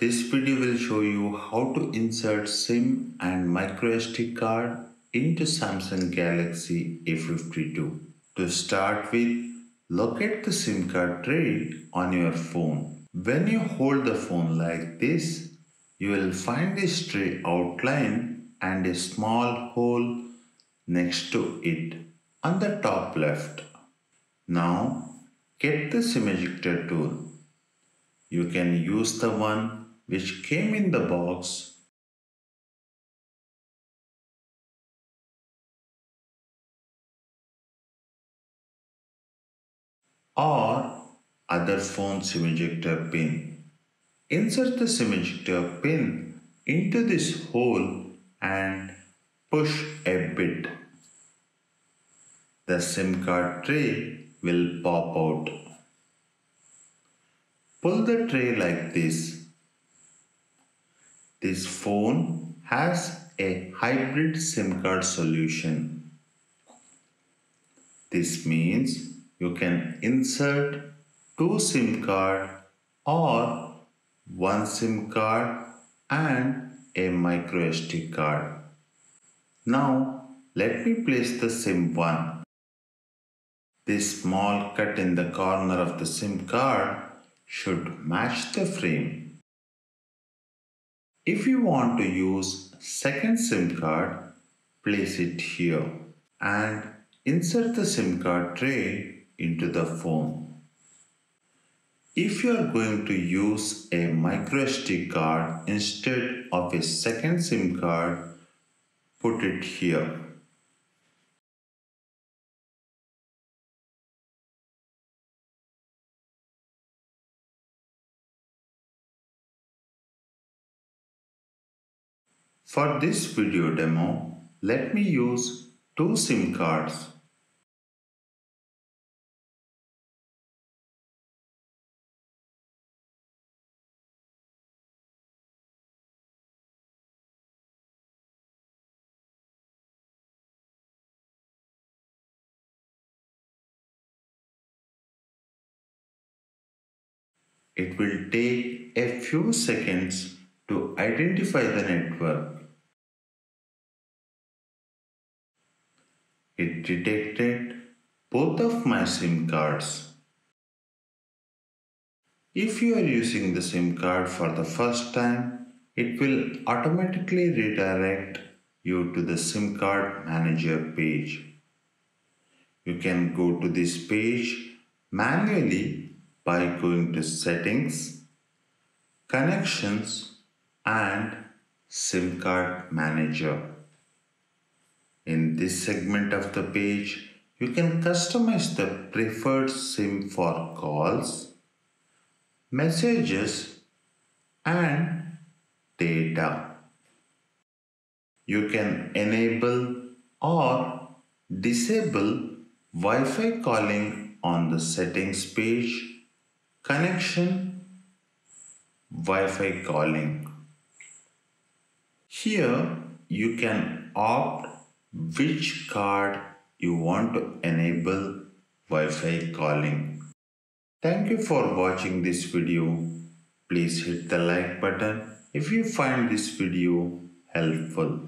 This video will show you how to insert SIM and microSD card into Samsung Galaxy A52. To start with, locate the SIM card tray on your phone. When you hold the phone like this, you will find this tray outline and a small hole next to it on the top left. Now, get the SIM ejector tool. You can use the one which came in the box or other phone SIM ejector pin. Insert the SIM ejector pin into this hole and push a bit. The SIM card tray will pop out. Pull the tray like this this phone has a hybrid SIM card solution. This means you can insert two SIM card or one SIM card and a micro SD card. Now let me place the SIM 1. This small cut in the corner of the SIM card should match the frame. If you want to use second SIM card, place it here and insert the SIM card tray into the phone. If you are going to use a microSD card instead of a second SIM card, put it here. For this video demo, let me use two SIM cards. It will take a few seconds to identify the network. It detected both of my SIM cards. If you are using the SIM card for the first time, it will automatically redirect you to the SIM card manager page. You can go to this page manually by going to settings, connections and SIM card manager. In this segment of the page, you can customize the preferred SIM for calls, messages and data. You can enable or disable Wi-Fi calling on the settings page, connection, Wi-Fi calling. Here you can opt which card you want to enable Wi-Fi calling. Thank you for watching this video. Please hit the like button if you find this video helpful.